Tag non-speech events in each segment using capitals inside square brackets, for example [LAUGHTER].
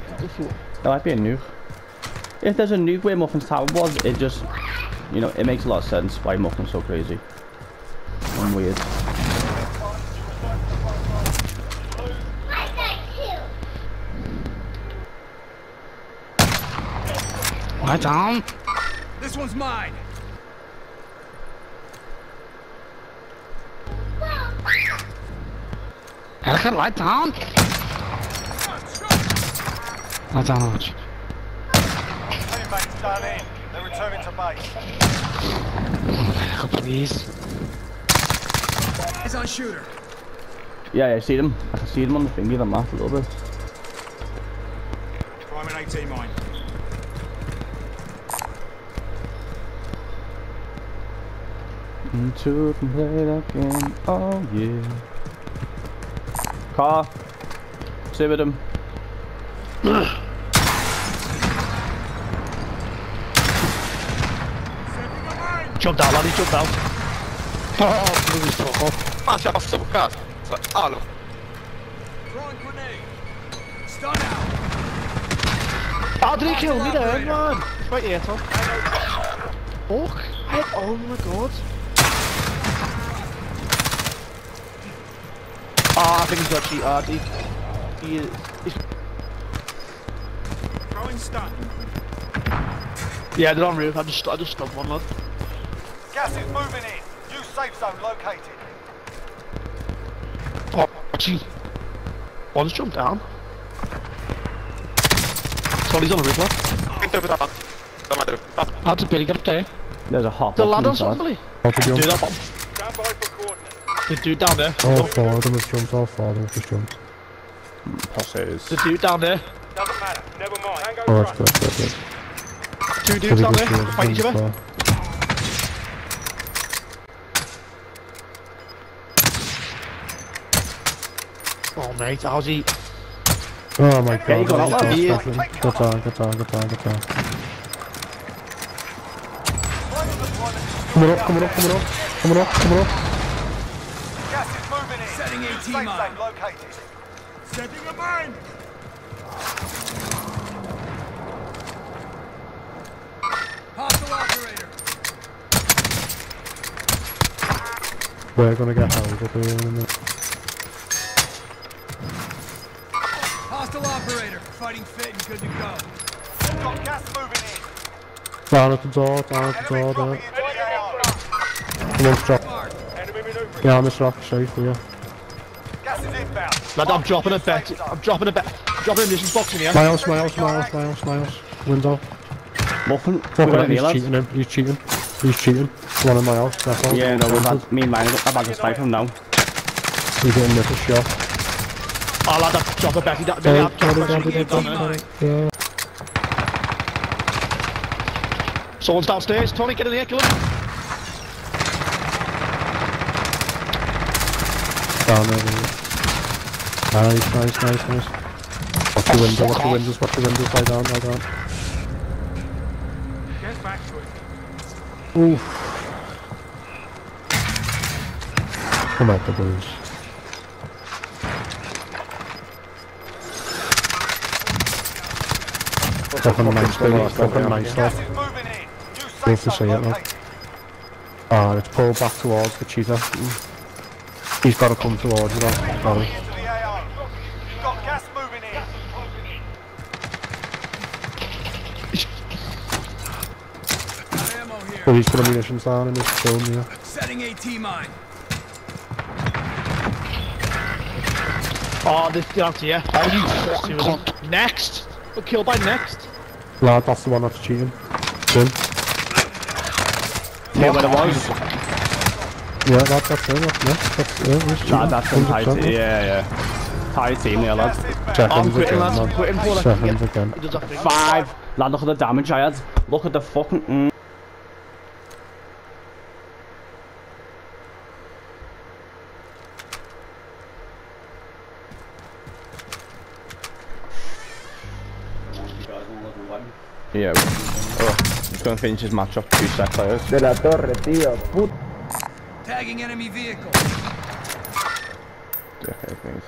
There might be a nuke. If there's a nuke where Muffin's tower was, it just, you know, it makes a lot of sense why Muffin's so crazy. And weird. Right down. This one's mine. Elke, right down. Right down, Arch. Teammates down in. They're returning to base. Elke, please. Eyes on shooter. Yeah, yeah, I see them. I can see them on the finger, the map a little bit. Prime and AT mine. Two can play that game. Oh yeah. Car. Stay with him. [CLEARS THROAT] Jumped out, laddie, jumped out. Oh, blew his top off. Ma c'è sto cazzo. Alo. Throwing grenade. Stun out. How did he kill me then, man? Right here, Tom. Fuck. Oh my god. Ah, I think he's got cheat hard. He, he is. He's, Throwing stun. yeah, they're on roof. I just, I just stopped one lad. Gas is moving in. New safe zone located. Oh, gee. Oh, One's jumped down. Solly's on the roof, lad. Inte över där. De är där. Ja. How'd get up there? There's a hop. The up lad on inside. somebody. Half a Dude, jump. that bomb. Stand by for coordinates. The dude down there. Oh, all four of them have jumped, all oh, four of them have just jumped. Posses. The dude down there. Doesn't matter. Never mind. Tango Oh, front. that's good, that's good. Two dudes down there. jumped Fighting each other. Oh, mate, how's he? Oh my god. you got that's that one. good, Yeah. that's good. Good time, good time, good time, good time. Coming up, coming up, coming up, coming up, coming up. Gas is moving in. Setting New AT safe mine. located. Setting a mine. Hostile operator. We're gonna get held up here in a minute. Operator. Fighting fit and good to go. Got gas moving in. Down at the door, down at the Enemy door dropping there. into the AO. Come on, drop. Mark. Enemy maneuvering. Behind this rock, safe for you. Gas is inbound. Lad, I'm dropping a bet. I'm dropping a bet. Dropping a mission box in here. Miles, Miles, Miles, Miles, Miles. Window. Muffin. Fuck We've got it, a he's lads. cheating him, he's cheating. He's cheating. One in my house, that's all. Yeah, no, we've had me and mine. I've had to snipe him now. He's getting little shot. Oh, lad, I've dropped a bet. He don't- Sorry, I've dropped a sorry, bet. sorry, Team sorry, mine. Yeah. Someone's downstairs. Tony, get in here. Kill him. Down there. there. Nice, nice, nice, nice. Watch the window, watch the windows, watch the windows, lie down, lie down. Get back to it. Oof. Come out the boys. Fucking nice, Billy, fucking nice, Gas lad. is moving in. New Love safe to see it, man. located. Ah, it's pulled back towards the cheetah. He's got to come towards you, though. Sorry. Into. Got gas moving in. Got ammo here. But he's put munitions down and he's filmed here. Setting AT mine. Oh, this down here. Oh, you fucking cunt. Next. Got killed by next. Lad, that's the one that's cheating. Tim. Yeah, what it was. Yeah, that, that's it, that's, yeah, that's it. He's cheating. That, that's him tight. 100%. Yeah, yeah. Tight team there, lads. Gas inbound. I'm quitting, again, lads. I'm quitting for like Seconds again. He does that thing. Five. Lad, look at the damage I had. Look at the fucking. Mm. gonna finish his match off two sec players. De la torre, tío. Put Tagging enemy vehicle. Okay, thanks.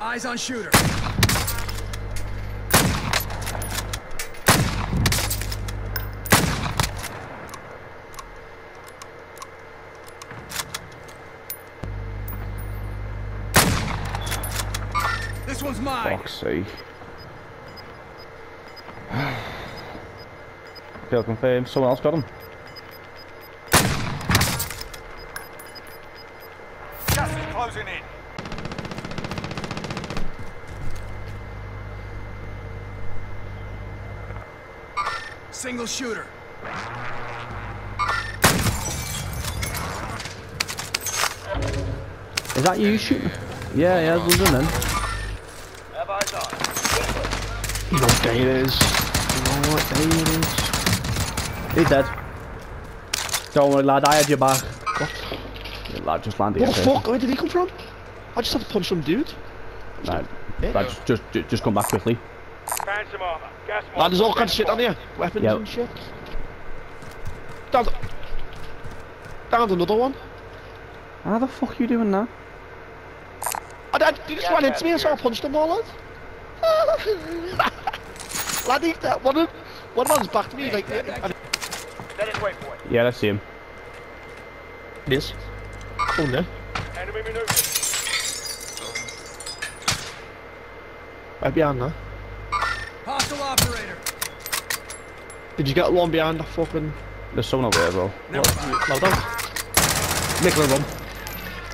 Eyes on shooter. This one's mine. Fuck's sake. Kill confirmed. Someone else got him. Gas is closing in. Single shooter. Is that you shooting? Yeah, yeah, there's one then. Have eyes on. You know what day it is. You know what day it is. He's dead. Don't worry, lad, I had your back. Yeah, lad, just landed What the fuck? Where did he come from? I just had to punch some dude. Nah, lad, just, just, just come back quickly. Found some armor. Gas Lad, there's all kinds of shit on here. Weapons Yep. and shit. Down, down another one. How the fuck are you doing that? I, I, he just ran into me and so I punched him all, lad. [LAUGHS] lad, he, that one of one man's back to me like, and Let it wait. Yeah, let's see him. it is. Oh no. Enemy maneuvering. Right behind there. Hostile operator. Did you get one behind the fucking There's someone over there as well. Never mind. loadout? Make a run.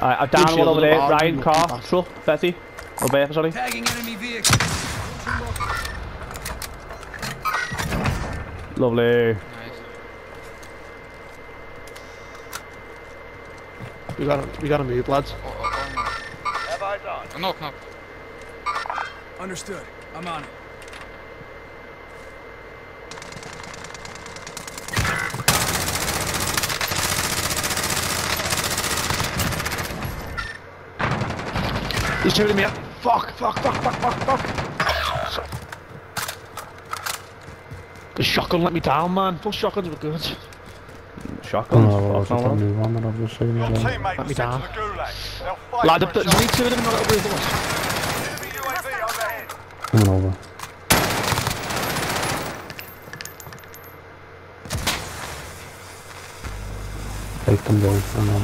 Alright, I've down Good one over there. at Ryan, bottom, car, looking truck, Betty. Over there, sorry. Tagging enemy vehicle. Lovely. We got to we got to move, lads. Have eyes on. Knock, knock. Understood. I'm on it. He's shooting me. Fuck! Fuck! Fuck! Fuck! Fuck! Fuck! The shotgun let me down, man. Those shotguns were good. Shotguns. Oh, well, it's fuck just a no. new one that I've just seen Your teammate Let was me sent down. to the gulag. Lad, for a there's only two of them not over the us. Enemy UAV. Coming over. Take them down, hang on.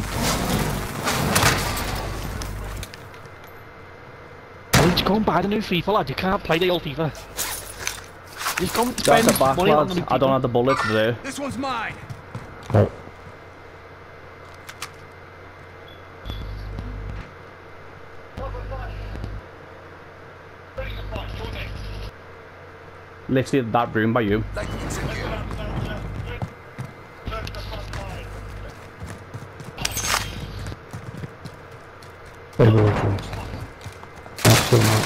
I need to go and buy the new FIFA, lad. You can't play the old FIFA. You've gone to spend money on the new I don't have the bullets there. This one's mine. Right. Literally that room by you. Like to. They were close. That's still not.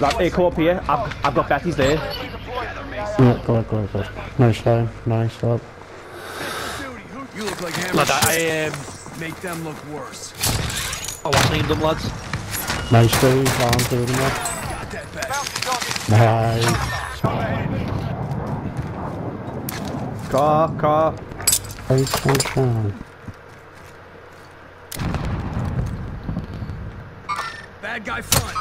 That, hey, come up here. I've, I've got Betty's there. Yeah, go ahead, go ahead, go ahead. Nice line, nice job. Duty. You look like hammer. Lad, I, um, Make them look worse. I was named them, lads. Nice Steve, round through them there. Got that back. Nice. Car, car. Sunshine. Bad guy front.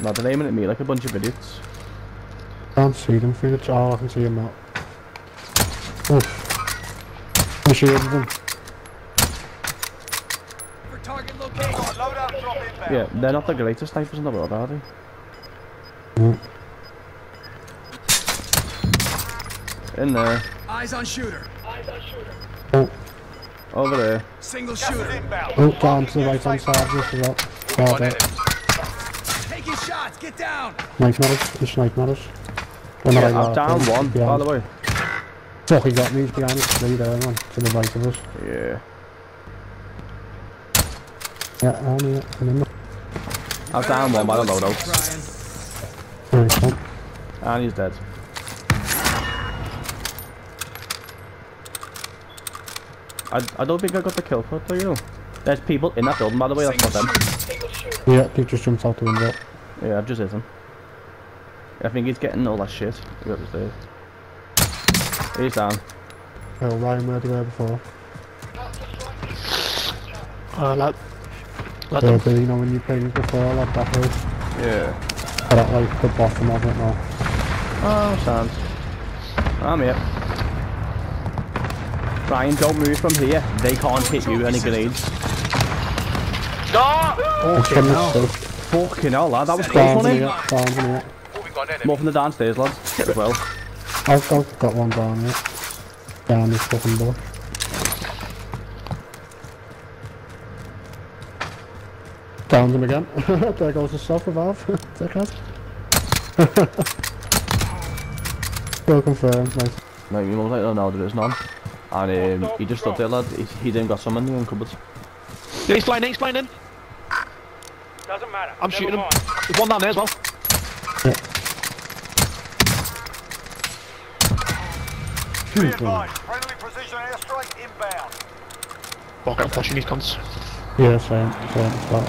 No, they're aiming at me like a bunch of idiots. I Can't see them through the jar, I can see them now. Oof. We shielded them. For target location. Loadout drop inbound. Yeah, they're not the greatest snipers in the world, are they? Mm. In there. Eyes on shooter. Eyes on Oh, Over there. Single shooter. inbound. oh, down to the right hand side, just as well. Well One done. Taking shots. Get down. Snipe at us, he's sniping at us. One Yeah, right I'm down one, by the way. Fuck, he got me, he's behind us. Three there, man. To the right of us. Yeah. Yeah, I'm here. I'm in the... I'm down one by the loadout. Brian. Nice one. And he's dead. I, I don't think I got the kill for it, though, you know. There's people in that building, by the way, that's not them. Yeah, he just jumped out the window. Yeah, I've just hit him. I think he's getting all that shit. He got there. He's down. Oh, Ryan, where they were before. Uh, lad. Lad, Uh, them. but you know when you played it before, like that was. Yeah. But at like the bottom of it now. Oh, sounds. I'm here. Ryan, don't move from here. They can't hit you any grenades. It's from the south. Fucking hell, lad. That was close, Down wasn't it? down here. More from the downstairs, lads. As well. I've, I've got one down here. Down this fucking bush. Downed him again. [LAUGHS] there goes the self revive. [LAUGHS] Dickhead. Still confirmed, mate. No, you most likely know there is none. And um, he just stood there, lad. He, he didn't got some in the cupboards. He's flying in, he's flying in. Doesn't matter. I'm Never shooting him. There's one down there as well. Be advised, friendly precision airstrike inbound. Walk out pushing these cunts. Yeah, same, same spot.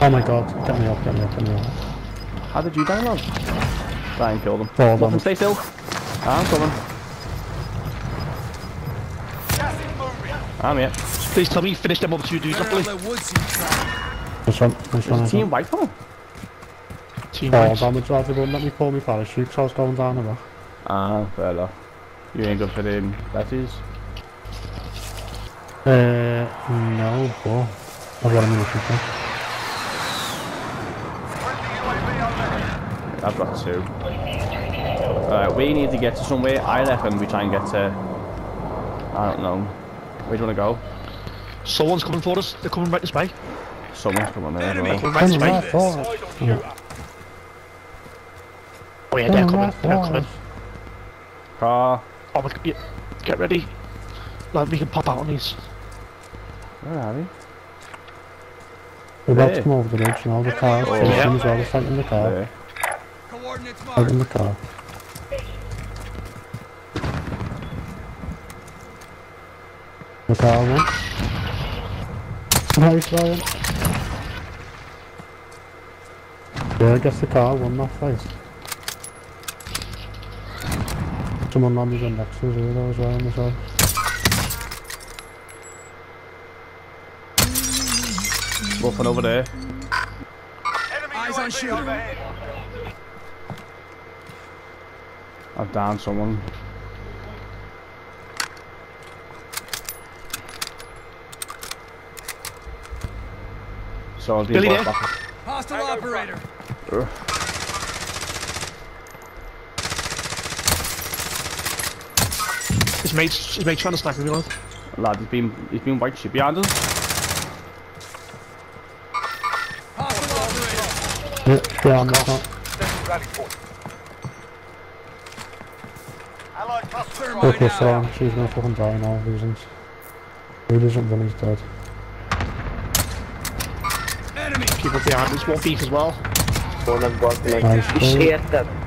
Oh my god, get me up, get me up, get me up. How did you die, lad? Brian killed him. Fall Muffin, down. stay still. I'm coming. Gas is moving. I'm here. Please tell me you finished them other two dudes, Better hopefully. let Woodsy try. This one, this one. There's a this team one. White on. Team Fall mates. damage, lad, they wouldn't let me pull my parachute, because I was going down the back. Ah, fair enough. You ain't good for them Betty's. Uh, no, but I've got a munition for. Friendly UAV overhead. I've got two. Alright, we need to get to somewhere. I reckon we try and get to. I don't know. Where do you want to go? Someone's coming for us. They're coming right this way. Someone's coming there. as Enemy. well. Coming right this way. right for us. Eyes on shooter. Oh yeah, they're Coming coming. Mm-hmm. They're coming. Car. Oh my god, yeah. Get ready. Like, we can pop out on these. Where are we? We're about Hey. to come over the ridge and all the car's Oh. chasing Yeah. as well, they're fighting the car. There. Coordinates Fighting marked. the car. The car one. Nice, Ryan. Yeah, I guess the car won that fight. Someone landed in next to us here though as well on the over there. Ah, Enemy Eyes on shield. overhead. Ah, I've downed someone. So I'll be Billy brought there? back. Hostile operator. Äh. His mate's, his mate's trying to sniper me, lad. Lad, he's been he's been white shit behind us. Yeah, Thermite. strike. Okay, now. so she's gonna fucking die now, reasons. Who doesn't run, he's dead. Enemy. People behind us. One beef as well. Nice, dude.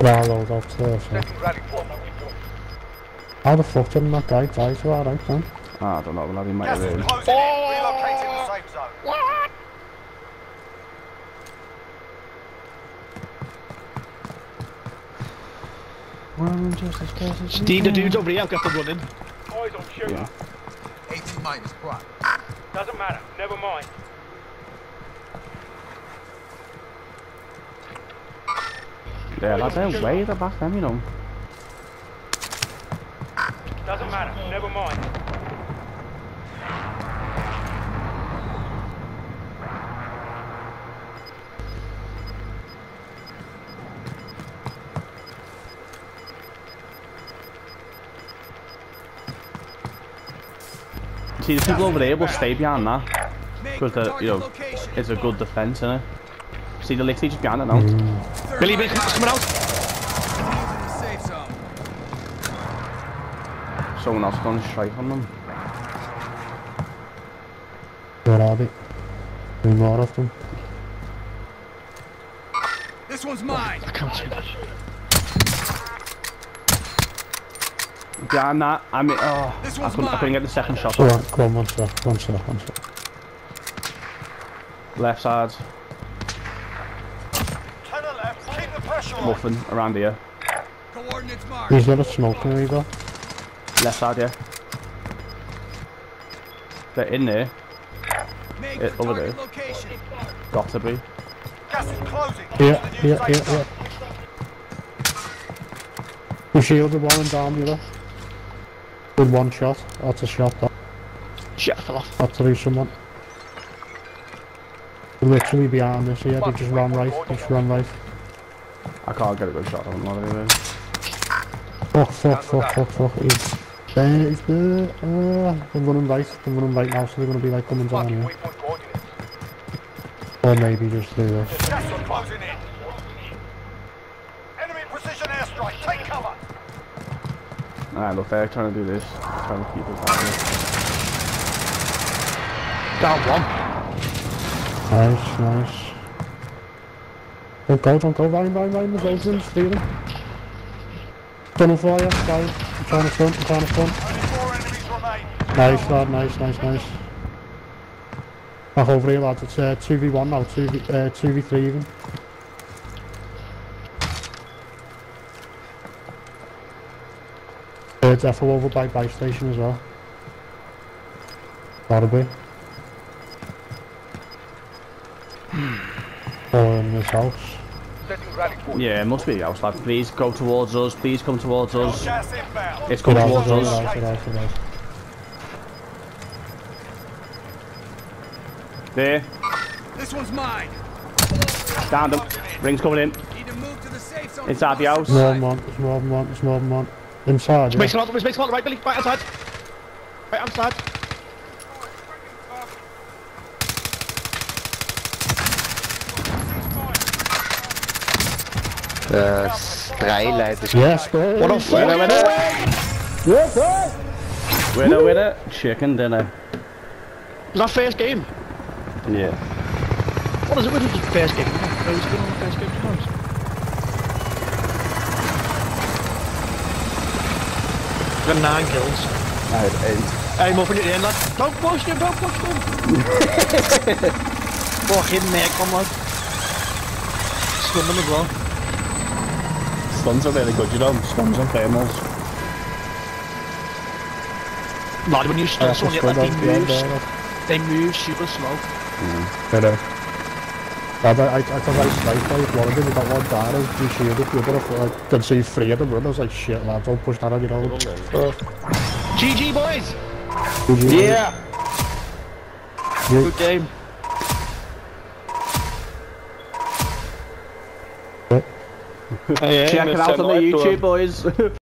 Well, load up there, so. Sending. How the fuck didn't that guy die to our right then? Ah, I don't know, lad, he might Gas have is been. closing in. Relocating the safe zone. Steve, the dudes over here, I've got them running. Eyes on shooter. 18 minus prime. Doesn't matter. Never mind. Yeah, lad, they're way at the back then, you know. Doesn't matter. Never mind. See, the people over there will stay behind that. Because, you know, it's a good defence, innit? See, the literally just behind it now. Mm. Billy, Thermite Billy, out. coming out. Into the safe zone. Someone else going to strike on them. Where are they? Three more of them. This one's mine. I can't see that. Behind that, I ah, mean, oh, This I couldn't, I couldn't get the second shot. Go on, go on, one shot, one sec, one sec. Left side, To the left. Keep the pressure on. Muffin around here. Coordinates marked. He's got a smoke in either. Left side, yeah. They're in there. Make Yeah, over there. location. Got to be. Gas is closing. Here, To the new here, safe here, zone. here. We shielded one and down the other. With one shot. That's a shot. That. Shit, I fell off. Had to do someone. Literally behind us here. They just ran right. Just ran right. I can't get a good shot on him, not even. Fuck, fuck, fuck, fuck, fuck. He's there, he's there. Uh, they're running right. They're running right now, so they're gonna be like coming down here. Or maybe just through this. Closing in. Enemy precision airstrike. Take cover. Alright, look, they're trying to do this. Trying to keep us out here. Down one. Nice, nice. Don't go, don't go, Ryan, Ryan, Ryan, there's open, steal him. Tunnel for you, guys. I'm trying to front, I'm trying to front. Only four enemies remain. Nice, lad, nice, nice, nice. Back over here, lads, it's uh, 2v1 now, 2v, uh, 2v3 even. Uh, defo over by bike station as well. Gotta be. Or in this house. Setting rally point. Yeah, it must be the house lad. Please go towards us. Please come towards us. It's coming Good towards us. good house, good house. There. This one's mine. Down them. Rings coming in. Need to move to the safe zone. Inside the house. More than one, there's more than one, there's more than one. Inside, yeah. Makes a lot, makes a lot right, Billy. Right hand side. Right hand Das Dreileitig. Yes. What a? Winner, winner. Winner, winner. Chicken dinner. That first game? Yeah. What is it with the first game? Oh, it's been on the first game sometimes. Got nine kills. I had eight. Hey, I'm opening it in, lad. Don't push him, don't push him. [LAUGHS] Fucking neck, come on. Swimming as well. Stuns are really good, you know. Stuns and thermals. Lad, when you stun That's a someone, like, squid they on move, there, look. they move super slow. Mm-hmm. I know. I, I, I thought I sniped like one of them, we got one down, I was shielded, the other, I could see three of them run, I was like, shit lad, don't push that on your own. GG, boys. Yeah! Good game. Check it out on the YouTube, boys. [LAUGHS]